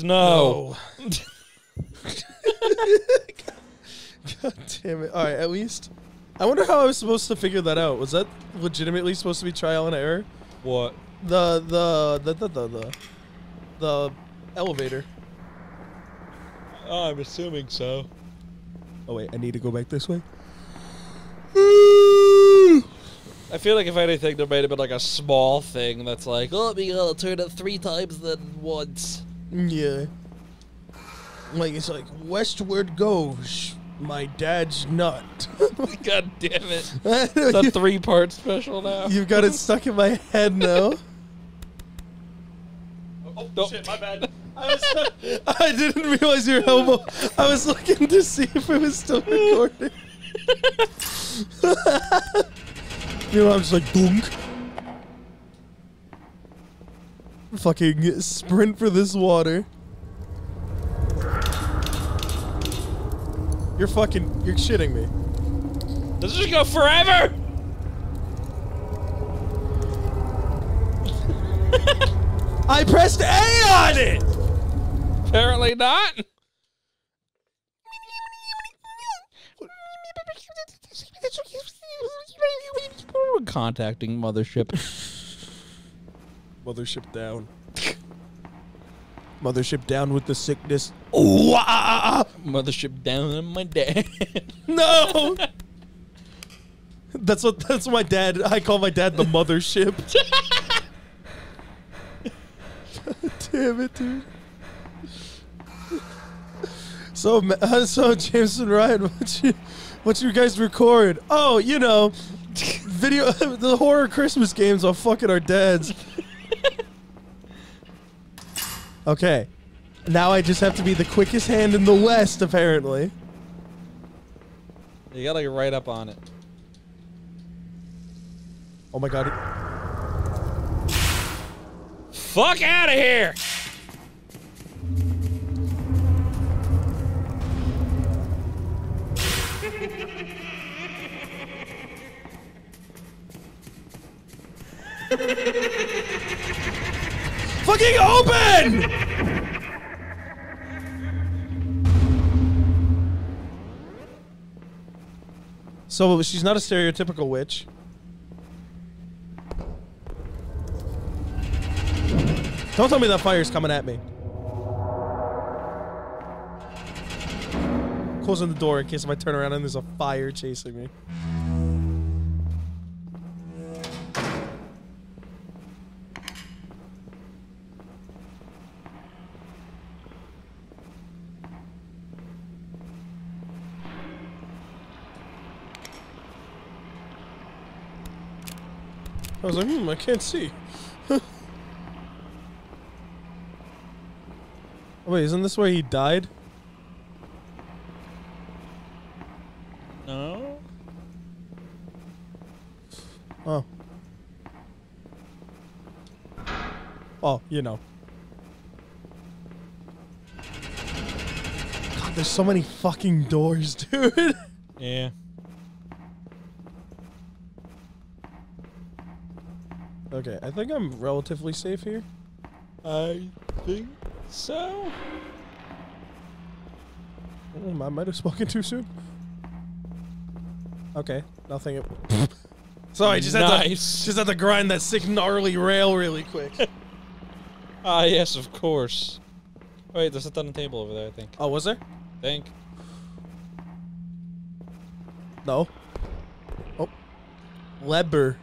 snow. God damn it. All right, at least. I wonder how I was supposed to figure that out. Was that legitimately supposed to be trial and error? What? The the the the the the, the elevator. Oh, I'm assuming so. Oh wait, I need to go back this way. I feel like if anything, there might have been like a small thing that's like, oh, we gotta uh, turn it three times then once. Yeah. Like it's like westward goes my dad's nut. God damn it! It's a three-part special now. You've got it stuck in my head now. Oh, oh shit! My bad. I, was, I didn't realize your elbow. I was looking to see if it was still recording. you know, I'm just like dunk. Fucking sprint for this water. You're fucking. You're shitting me. Does this go forever? I pressed A on it. Apparently not. Contacting mothership. Mothership down. Mothership down with the sickness. Oh, ah, ah, ah. Mothership down on my dad. No. That's what. That's my dad. I call my dad the mothership. Damn it, dude. So, uh, so James and Ryan, what you, what you guys record? Oh, you know, video, the horror Christmas games on fucking our dads. Okay, now I just have to be the quickest hand in the West, apparently. you gotta get right up on it. Oh my god. Fuck out of here! Fucking open! So she's not a stereotypical witch. Don't tell me that fire's coming at me. Closing the door in case if I turn around and there's a fire chasing me. I was like, hmm, I can't see. oh, wait, isn't this where he died? No? Oh. Oh, you know. God, there's so many fucking doors, dude. Yeah. Okay, I think I'm relatively safe here. I think so. Oh, I might have spoken too soon. Okay, nothing. Sorry, just had to just had to grind that sick gnarly rail really quick. Ah, yes, of course. Wait, there's a on the table over there, I think. oh, was there? I think. No. Oh. Leber.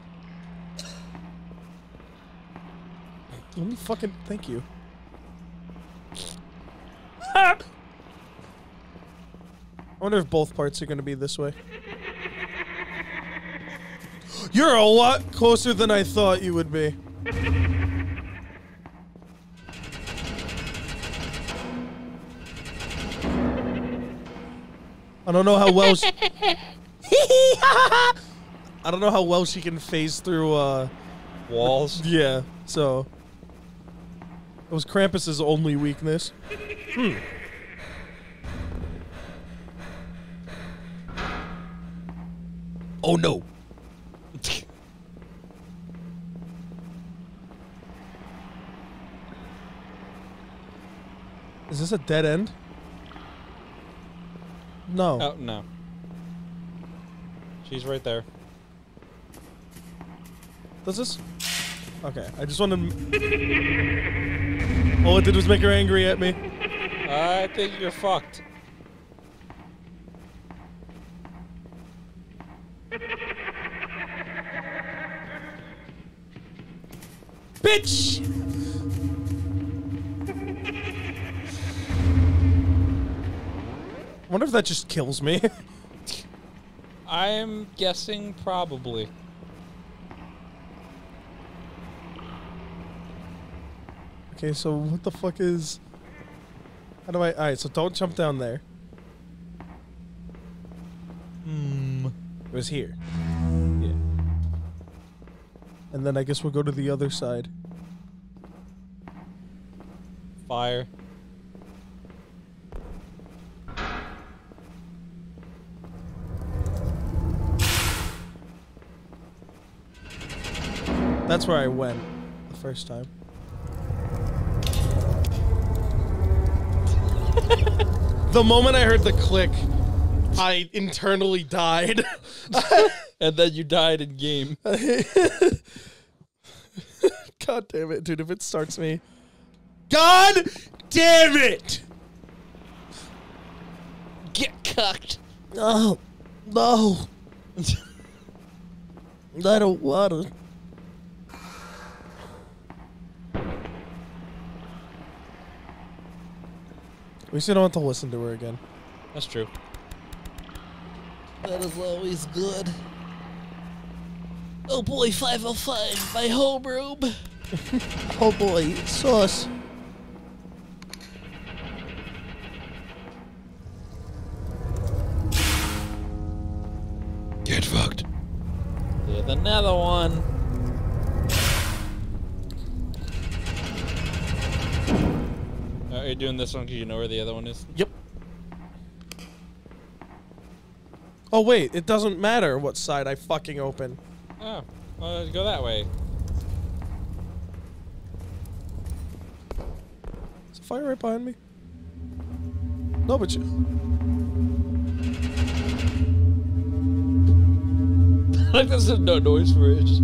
Let me fucking thank you. I wonder if both parts are gonna be this way. You're a lot closer than I thought you would be. I don't know how well she I don't know how well she can phase through uh Walls. yeah, so it was Krampus's only weakness. Hmm. Oh no. Is this a dead end? No. Oh no. She's right there. Does this? Okay, I just wanted. All it did was make her angry at me. I think you're fucked. Bitch! wonder if that just kills me. I'm guessing probably. Okay, so what the fuck is. How do I. Alright, so don't jump down there. Hmm. It was here. Yeah. And then I guess we'll go to the other side. Fire. That's where I went the first time. the moment I heard the click, I internally died. And then you died in game. God damn it, dude, if it starts me. God damn it! Get cucked. No. No. I don't want to. We still don't have to listen to her again. That's true. That is always good. Oh boy, 505, my homeroom. Oh boy, sauce. Get fucked. With another one. Are you doing this one because you know where the other one is? Yep. Oh wait, it doesn't matter what side I fucking open. Oh, well, go that way. Is a fire right behind me? No, but you. like there's no noise for it. Just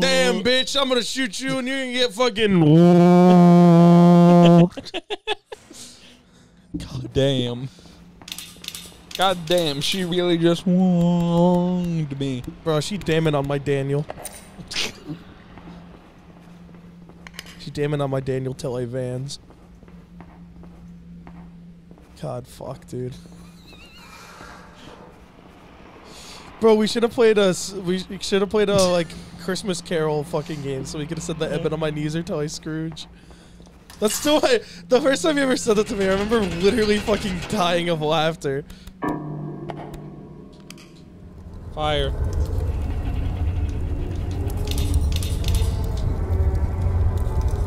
Damn, bitch! I'm gonna shoot you, and you're gonna get fucking. God damn. God damn, she really just wronged me. Bro, she damn it on my Daniel. she damn it on my Daniel I vans. God, fuck, dude. Bro, we should have played a we should have played a like Christmas Carol fucking game, so we could have said the Ebbet on my knees or till I Scrooge. That's still why the first time you ever said that to me, I remember literally fucking dying of laughter. Fire.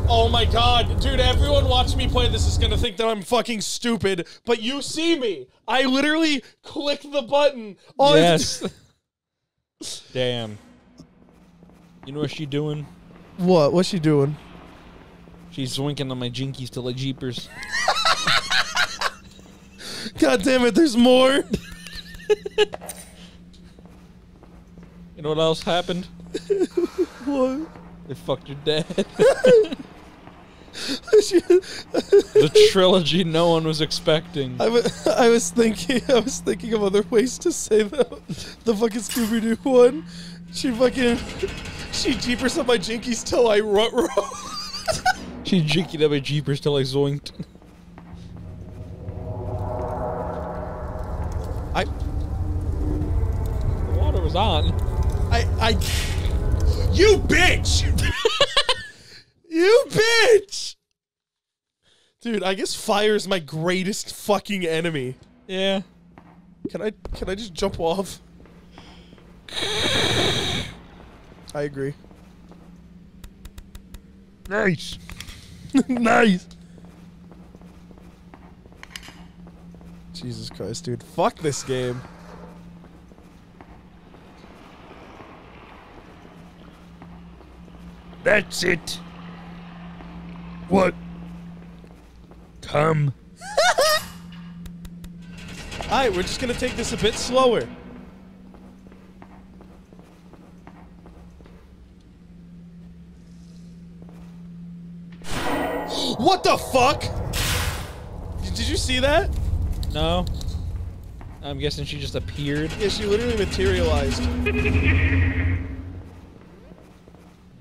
Oh my god, dude, everyone watching me play this is gonna think that I'm fucking stupid, but you see me. I literally click the button. All I have to yes. damn. You know what she doing? what? What's she doing? She's zwinking on my jinkies till like jeepers. God damn it, there's more. You know what else happened? what? They fucked your dad. The trilogy no one was expecting. I was, I was thinking, I was thinking of other ways to say the, the fucking Scooby Doo one. She fucking, she jeepers on my jinkies till I rut row. She jinkied up a jeepers till I zoinked. I, The water was on. I, I, you bitch! you bitch! Dude, I guess fire is my greatest fucking enemy. Yeah. Can I, can I just jump off? I agree. Nice. nice. Jesus Christ, dude. Fuck this game. That's it. What? Come. Alright, we're just gonna take this a bit slower. what the fuck? Did you see that? No. I'm guessing she just appeared. Yeah, she literally materialized.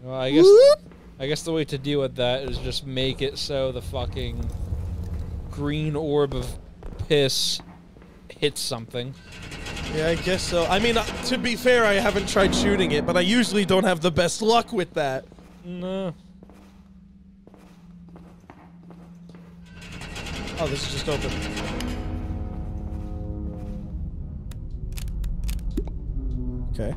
Well, I guess I guess the way to deal with that is just make it so the fucking green orb of piss hits something. Yeah, I guess so. I mean, uh, to be fair, I haven't tried shooting it, but I usually don't have the best luck with that. No. Oh, this is just open. Okay.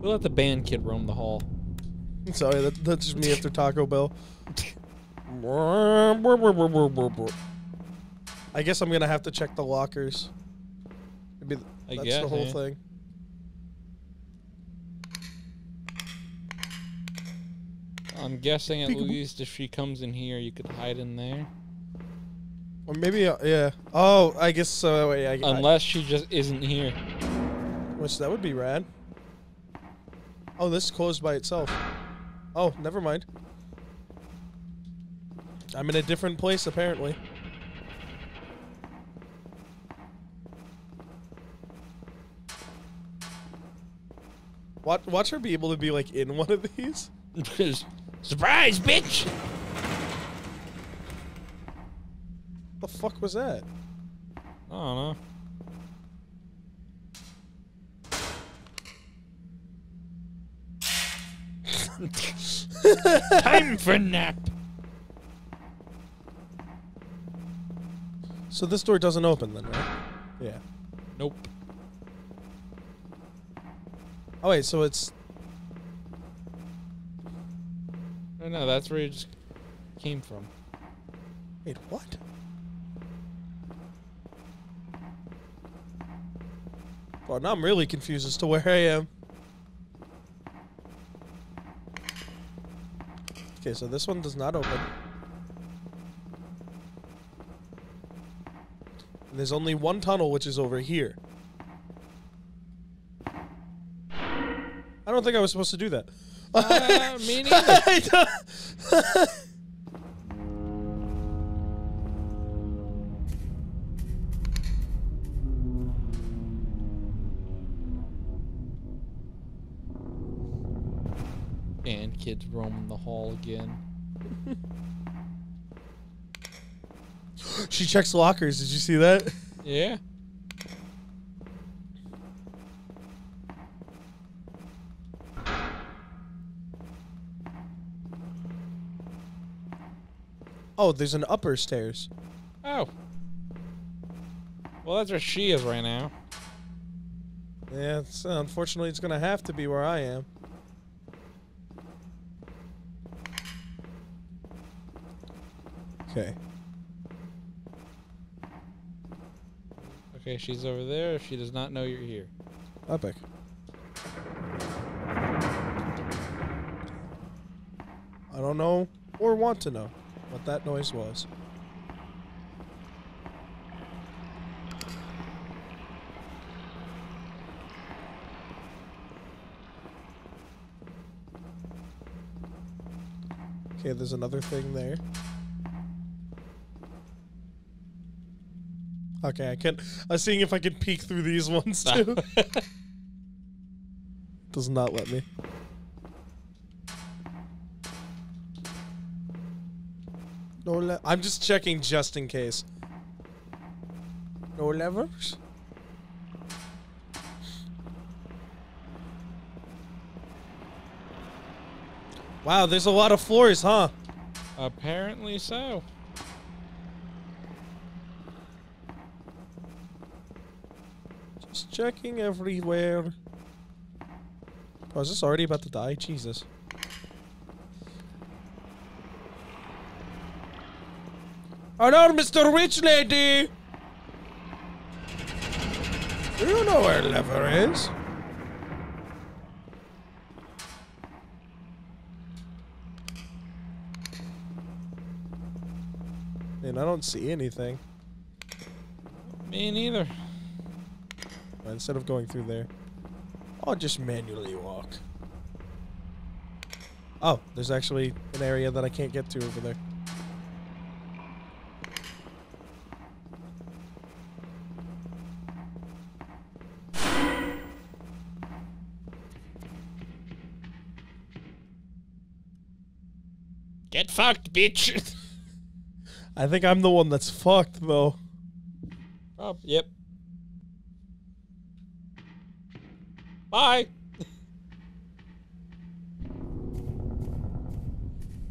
We'll let the band kid roam the hall. Sorry, that, that's just me after Taco Bell. I guess I'm gonna have to check the lockers. Maybe th- I that's guess, the whole yeah. thing. I'm guessing at Peekaboo. least if she comes in here, you could hide in there. Or maybe, uh, yeah. Oh, I guess so. Wait, I, I, Unless she just isn't here. which that would be rad. Oh, this is closed by itself. Oh, never mind. I'm in a different place apparently. Watch, watch her be able to be like in one of these. Surprise, bitch! What the fuck was that? I don't know. Time for nap. So this door doesn't open then, right? Yeah. Nope. Oh wait, so it's No, no, that's where it just came from. wait what? Well, now I'm really confused as to where I am. Okay, so this one does not open. And there's only one tunnel, which is over here. I don't think I was supposed to do that. Uh, me neither. And kids roaming the hall again. she checks lockers. Did you see that? Yeah. Oh, there's an upper stairs. Oh. Well, that's where she is right now. Yeah, it's, uh, unfortunately, it's gonna have to be where I am. Okay. Okay, she's over there. She does not know you're here. Epic. I don't know or want to know what that noise was. Okay, there's another thing there. Okay, I can. I was seeing if I can peek through these ones too. Does not let me. No le- I'm just checking just in case. No levers? Wow, there's a lot of floors, huh? Apparently so. Just checking everywhere. Oh, is this already about to die? Jesus. No, Mr. Rich Lady! Do you know where lever is? And I don't see anything. Me neither. Instead of going through there, I'll just manually walk. Oh, there's actually an area that I can't get to over there. Get fucked, bitch. I think I'm the one that's fucked though. oh, yep. Bye.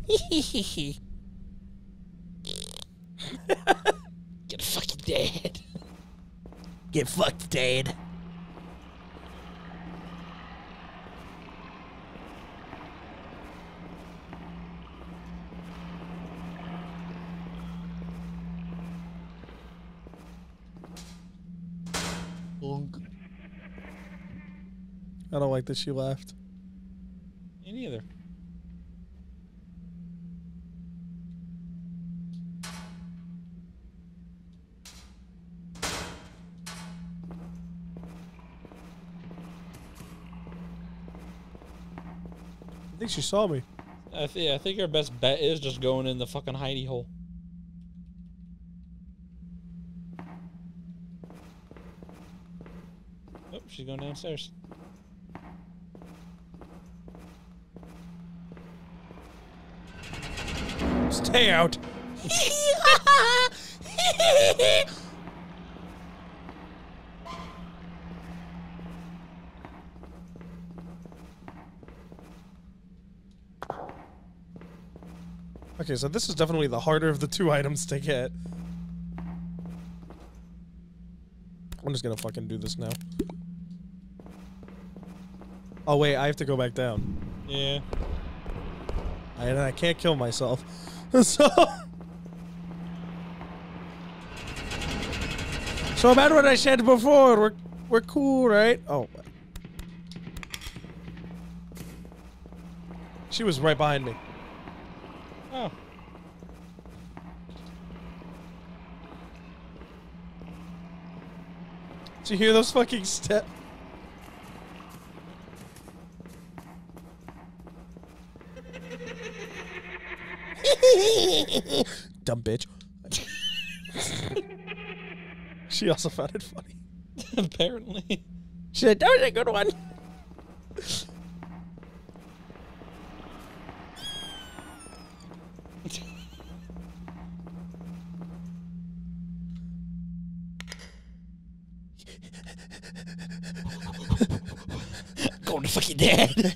Get fucking dead. Get fucked, Dad. I don't like that she left. Me neither. I think she saw me. I, th- I think our best bet is just going in the fucking hidey hole. Oh, she's going downstairs. Stay out. Okay, so this is definitely the harder of the two items to get. I'm just gonna fucking do this now. Oh wait, I have to go back down. Yeah. And I can't kill myself. So So about what I said before, we're we're cool, right? Oh. She was right behind me. Oh. Did you hear those fucking steps? Dumb bitch. she also found it funny. Apparently. She said, that was a good one. Going to fucking dad.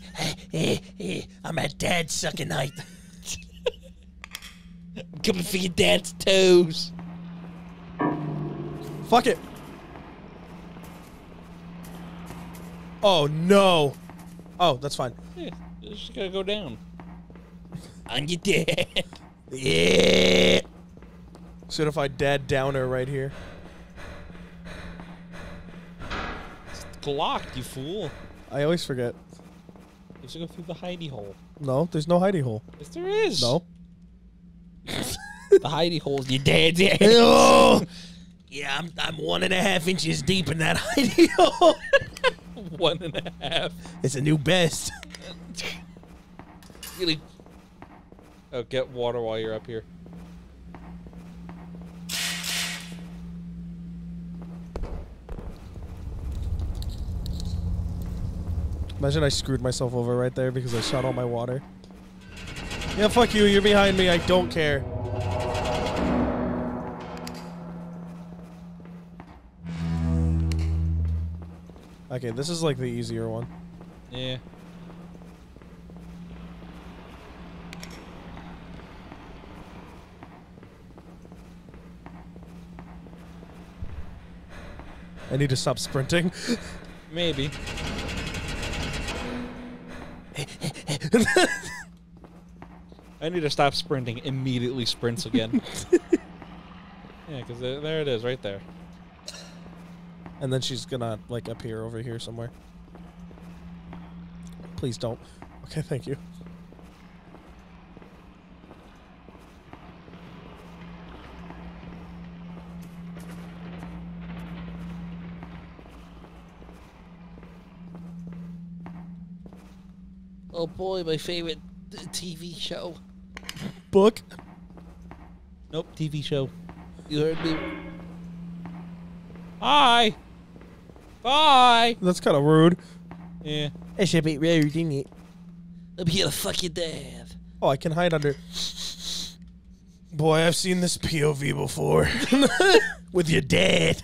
I'm at dad's sucking night. Coming for your dad's toes. Fuck it. Oh no. Oh, that's fine. Yeah, just gotta go down. On your dad. Yeah. Certified dad downer right here. It's locked, you fool. I always forget. You should go through the hidey hole. No, there's no hidey hole. Yes, there is. No. The hidey hole's your dad's ass. Oh. Yeah, I'm, I'm one and a half inches deep in that hidey hole. One and a half. It's a new best. Really. Oh, get water while you're up here. Imagine I screwed myself over right there because I shot all my water. Yeah, fuck you. You're behind me. I don't care. Okay, this is like the easier one. Yeah. I need to stop sprinting. Maybe. I need to stop sprinting. Immediately sprints again. yeah, because there, there it is, right there. And then she's gonna like appear over here somewhere. Please don't. Okay, thank you. Oh boy, my favorite TV show. Book? Nope, TV show. You heard me. Hi. Bye. That's kind of rude. Yeah. It should be rude, didn't it? I'm here to fuck your dad. Oh, I can hide under. Boy, I've seen this POV before. With your dad.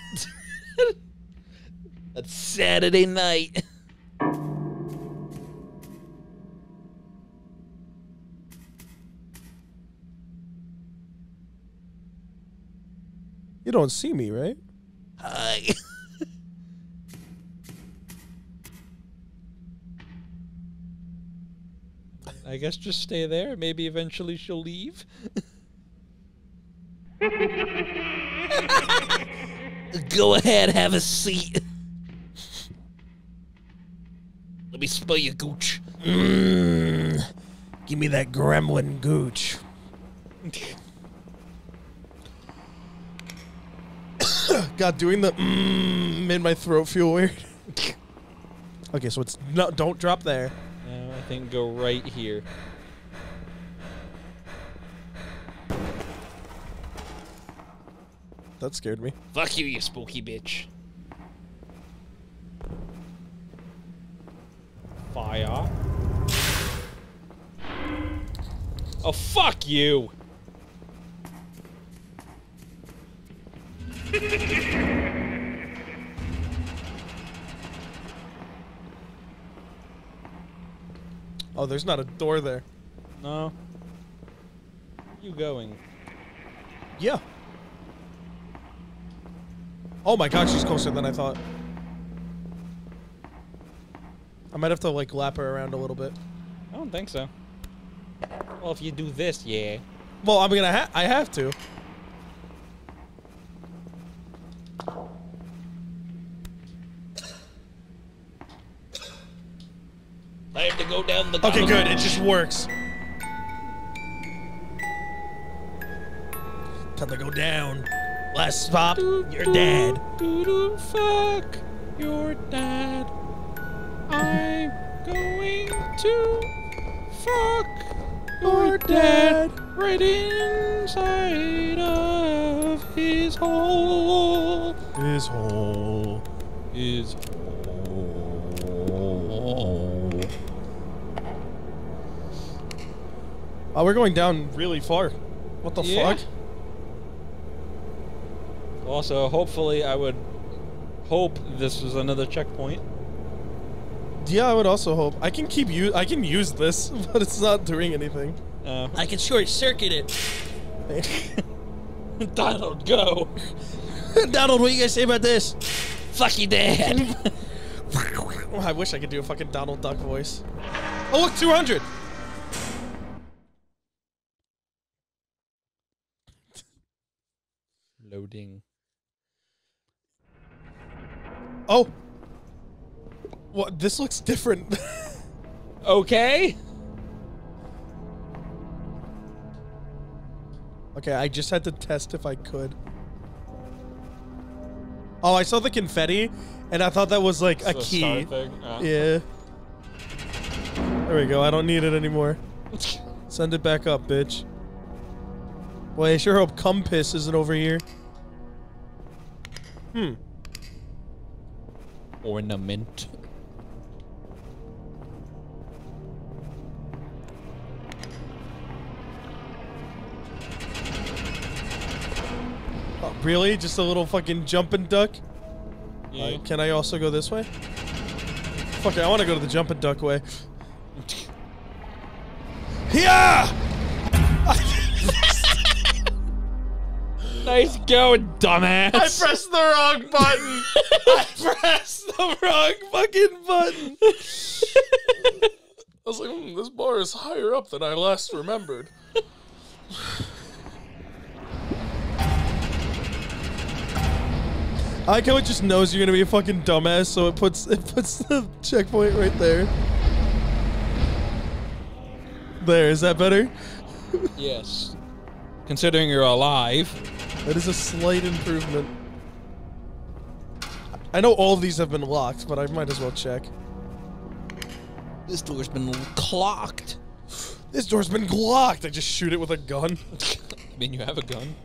That's Saturday night. You don't see me, right? Hi. I guess just stay there. Maybe eventually she'll leave. Go ahead, have a seat. Let me smell your gooch. Mmm. Give me that gremlin gooch. God, doing the mmm made my throat feel weird. Okay, so it's no, don't drop there. No, I think go right here. That scared me. Fuck you, you spooky bitch. Fire. Oh, fuck you. Oh, there's not a door there. No. You going? Yeah. Oh my god, she's closer than I thought. I might have to like lap her around a little bit. I don't think so. Well, if you do this, yeah. Well, I'm gonna ha I have to. Time to go down the Okay, good. It just works. Time to go down. Last stop, your dad. Doo-doo, fuck your dad. I'm going to fuck your dad right inside of his hole. His hole. His Oh, we're going down really far. What the Yeah. fuck? Also, hopefully, I would hope this was another checkpoint. Yeah, I would also hope. I can keep use. I can use this, but it's not doing anything. Uh, I can short circuit it. Donald, go! Donald, what you guys say about this? Fuck you, dad. Oh, I wish I could do a fucking Donald Duck voice. Oh, look, 200. Loading. Oh. What? This looks different. Okay. okay, I just had to test if I could. Oh, I saw the confetti, and I thought that was like a key. star thing. Uh, Yeah. There we go. I don't need it anymore. Send it back up, bitch. Boy, I sure hope cum piss isn't over here. Hmm. Ornament. Oh, really? Just a little fucking jumping duck? Yeah. Uh, can I also go this way? Fuck it, I want to go to the jumping duck way. Yeah! Nice going, dumbass. I pressed the wrong button. I pressed the wrong fucking button. I was like, hmm, this bar is higher up than I last remembered. I like how it just knows you're gonna be a fucking dumbass, so it puts it puts the checkpoint right there. There, is that better? yes. Considering you're alive. That is a slight improvement. I know all of these have been locked, but I might as well check. This door's been clocked. This door's been blocked. I just shoot it with a gun. I mean, you have a gun.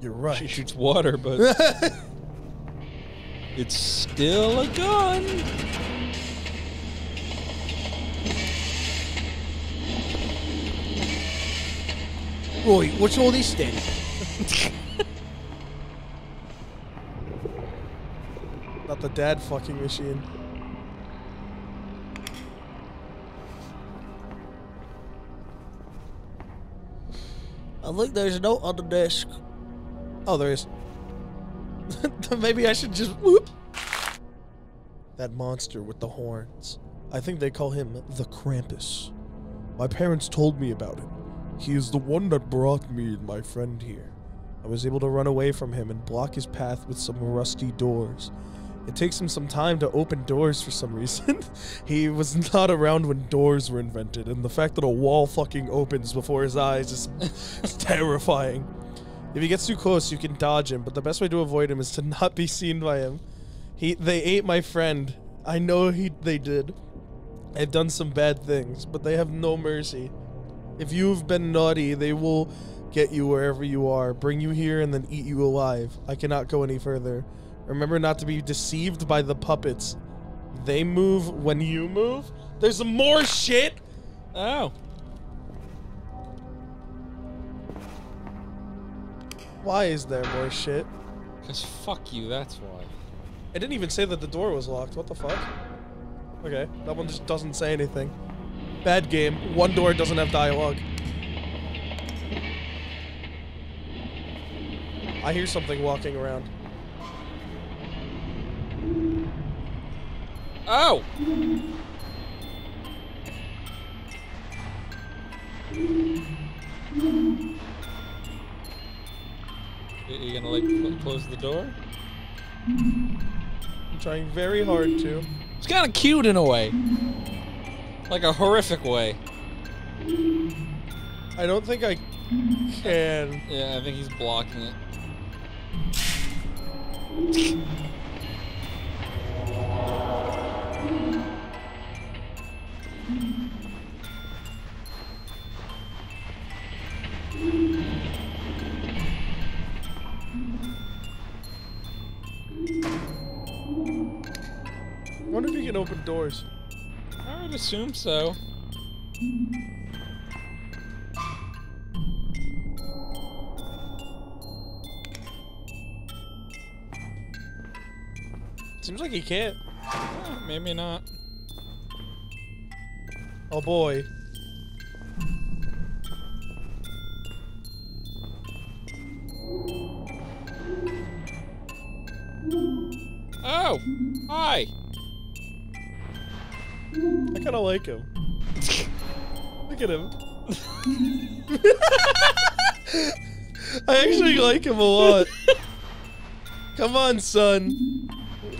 You're right. She shoots water, but it's still a gun. Roy, what's all this then? Not the dad fucking machine. I think there's a note on the desk. Oh, there is. Maybe I should just whoop. That monster with the horns. I think they call him the Krampus. My parents told me about him. He is the one that brought me and my friend here. I was able to run away from him and block his path with some rusty doors. It takes him some time to open doors for some reason. he was not around when doors were invented, and the fact that a wall fucking opens before his eyes is, terrifying. If he gets too close, you can dodge him, but the best way to avoid him is to not be seen by him. He they ate my friend. I know he they did. I've done some bad things, but they have no mercy. If you've been naughty, they will get you wherever you are, bring you here and then eat you alive. I cannot go any further. Remember not to be deceived by the puppets. They move when you move. There's more shit. Oh. Why is there more shit? Because fuck you, that's why. I didn't even say that the door was locked. What the fuck? Okay, that one just doesn't say anything. Bad game. One door doesn't have dialogue. I hear something walking around. Oh! You- You gonna like cl- close the door? I'm trying very hard to. It's kind of cute in a way, like a horrific way. I don't think I can. Yeah, I think he's blocking it. I wonder if you can open doors. I would assume so. Seems like he can't. Maybe not. Oh boy. Oh! Hi! I kind of like him. Look at him. I actually like him a lot. Come on, son.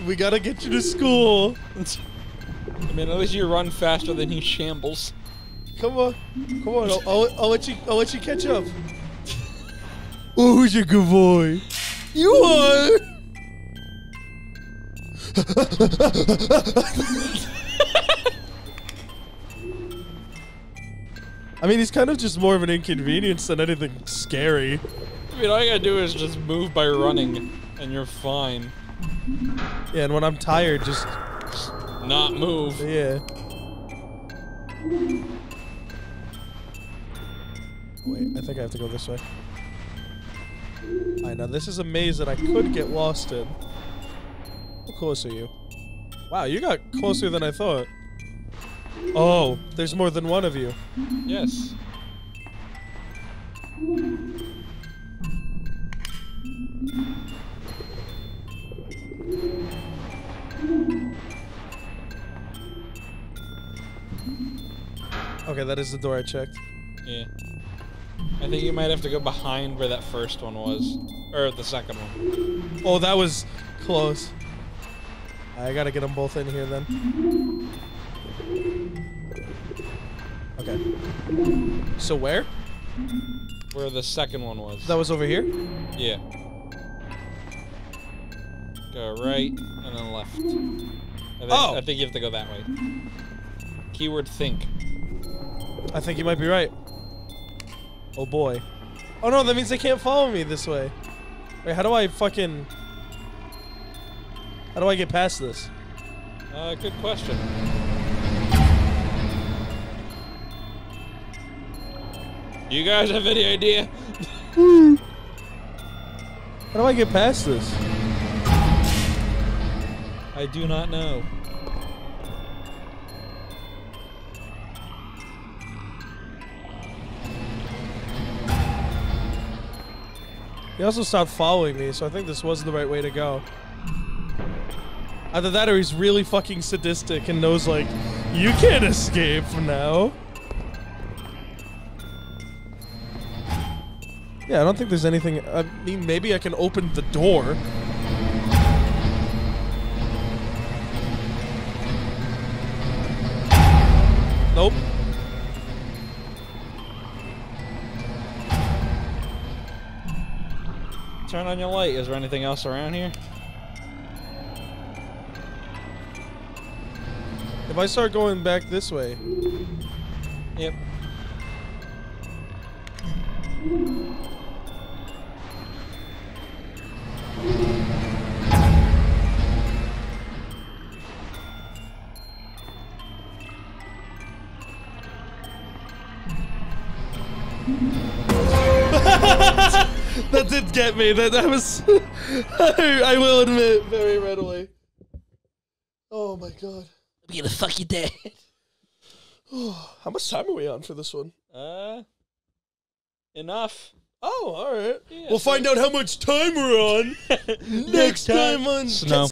We gotta get you to school. I mean, at least you run faster than he shambles. Come on. Come on. I'll, I'll, I'll let you. I'll let you catch up. Oh, who's your good boy? You are. I mean, he's kind of just more of an inconvenience than anything scary. I mean, all you gotta do is just move by running, and you're fine. Yeah, and when I'm tired, just Not move. yeah. Wait, I think I have to go this way. I know this is a maze that I could get lost in. How close are you? Wow, you got closer than I thought. Oh, there's more than one of you. Yes. Okay, that is the door I checked. Yeah. I think you might have to go behind where that first one was. Or the second one. Oh, that was close. I gotta get them both in here then. Okay. So where? Where the second one was. That was over here? Yeah. Go right and then left. I think, Oh. I think you have to go that way. Keyword think. I think you might be right. Oh boy. Oh no, that means they can't follow me this way. Wait, how do I fucking... How do I get past this? Uh, good question. You guys have any idea? How do I get past this? I do not know. He also stopped following me, so I think this was the right way to go. Either that or he's really fucking sadistic and knows, like, you can't escape from now. Yeah, I don't think there's anything. I mean, maybe I can open the door. Turn on your light. Is there anything else around here? If I start going back this way, Yep. That get me. That that was, I, I will admit, very readily. Oh my god. I'm gonna fuck you dead. How much time are we on for this one? Uh, enough. Oh, all right. Yeah, we'll so- find out how much time we're on next time on Snow.